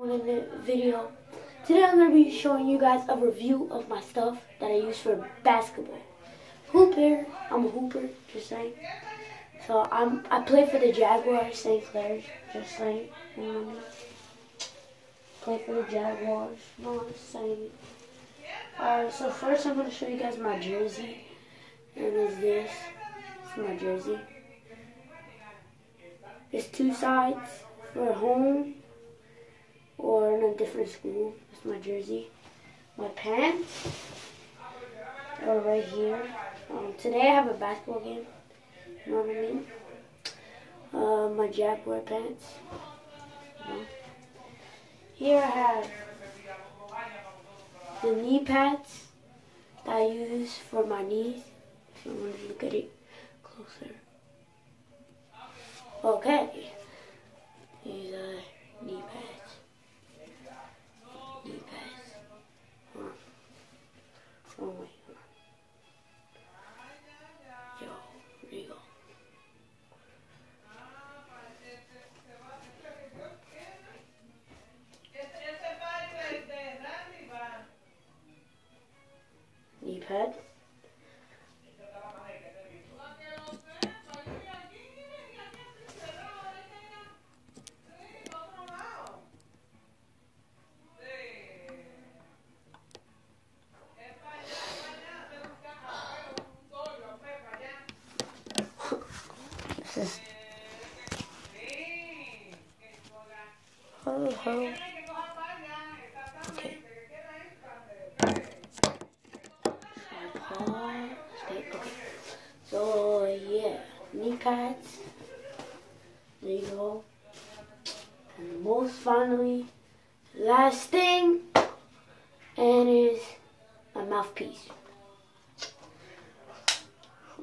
in the video. Today I'm going to be showing you guys a review of my stuff that I use for basketball. Hooper, I'm a hooper, just saying. So I'm I play for the Jaguars, St. Clair's, just saying. You know what I mean? Play for the Jaguars, no, just saying. Alright, so first I'm going to show you guys my jersey. And it's this. It's my jersey. It's two sides for home different school. That's my jersey. My pants are right here. Um, today I have a basketball game. You know what I mean? Uh, my Jaguar pants. You know? Here I have the knee pads that I use for my knees. If you want to look at it closer. Okay. These are knee pads. Okay, okay. So, yeah. Knee pads. There you go. And most finally, last thing, and is my mouthpiece.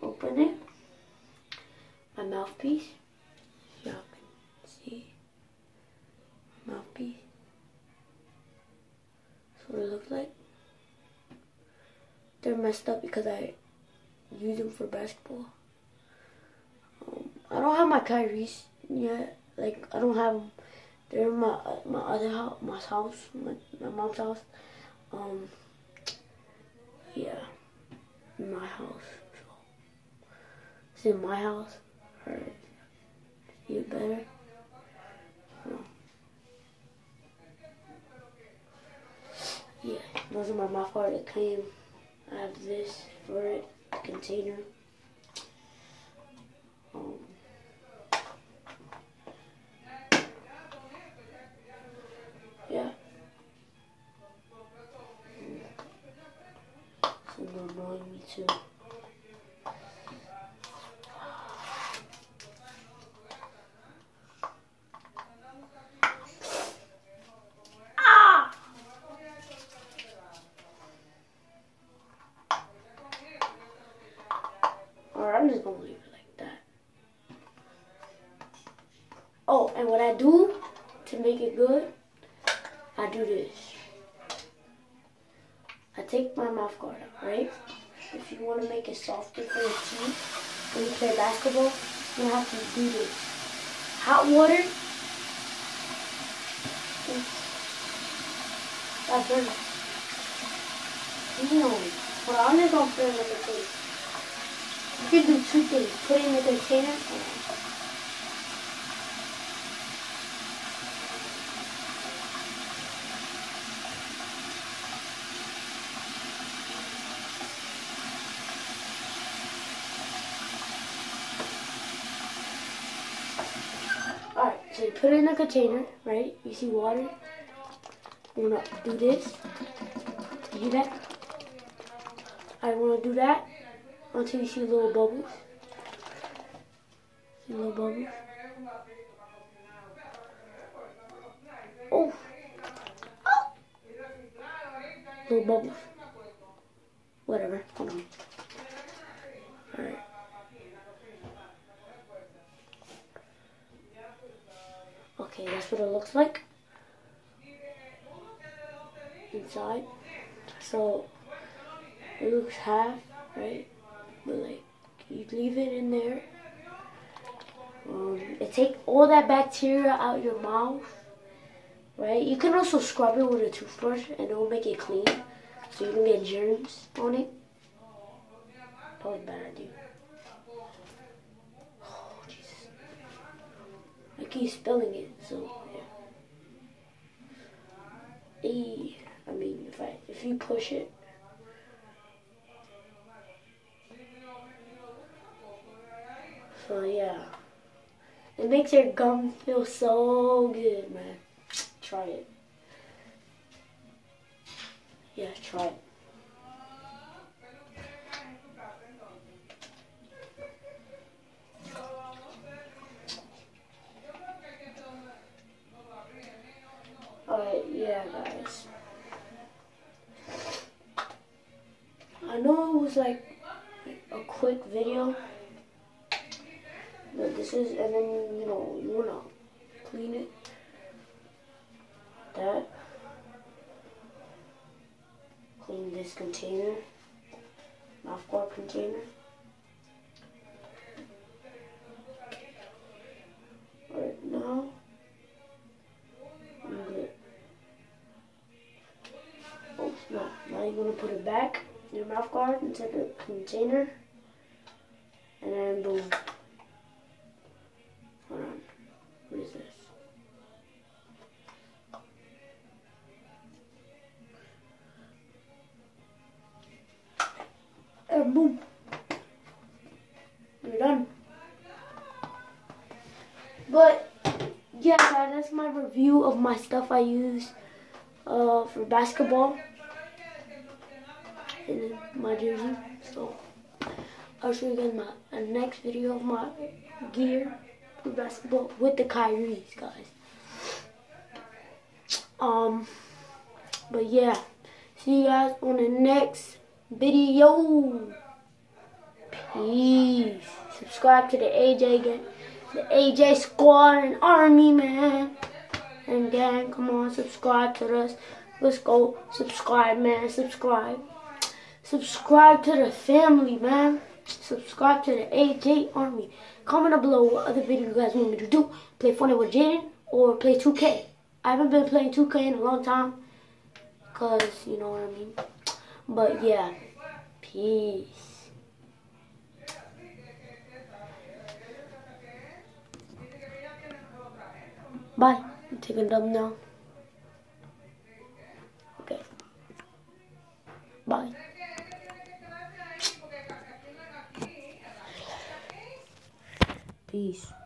Open it my mouthpiece. Y'all can see mouthpiece. That's what it looks like. They're messed up because I use them for basketball. Um, I don't have my Kyrie's yet. Like I don't have them. They're in my my other house, my house, my, my mom's house. Um, yeah, my house. So it's in my house. Alright. You better? Those are my mouthguard that came. I have this for it, container. Um, do this. I take my mouth guard out, right? If you want to make it softer for your teeth when you play basketball, you have to do this. Hot water. It. You know, but I'm just gonna put it in the face. You can do two things. Put it in the container and Alright, so you put it in a container, right? You see water. You wanna do this. You do that. I wanna do that until you see little bubbles. See little bubbles. Oh. oh. Little bubbles. Whatever. Hold on. Alright. Okay, that's what it looks like. Inside. So, it looks half, right? But like, you leave it in there. Um, it take all that bacteria out your mouth. right? You can also scrub it with a toothbrush and it will make it clean. So you can get germs on it. Probably bad idea. Oh, Jesus. I keep spelling it, so yeah. E, I mean, if I if you push it, so yeah, it makes your gum feel so good, man. Try it. Yeah, try it. Alright, yeah, guys. I know it was like a quick video, but this is, and then, you know, you wanna clean it. That. Clean this container, mouthguard container. Now you're going to put it back, your mouth guard, into the container. And then boom. Hold on. What is this? And boom. You're done. But, yeah, guys, that's my review of my stuff I use uh, for basketball in my jersey. So I'll show you guys my next video of my gear for basketball with the Kyries, guys. Um, but yeah, see you guys on the next video. Peace. Subscribe to the AJ gang, the AJ squad and army, man. And gang, come on, subscribe to us. Let's go. Subscribe, man. Subscribe. Subscribe to the family, man. Subscribe to the AJ Army. Comment down below what other video you guys want me to do. Play Fortnite with Jaden or play 2K. I haven't been playing 2K in a long time. Because, you know what I mean. But, yeah. Peace. Bye. Take a dumb now. Okay. Bye. Peace.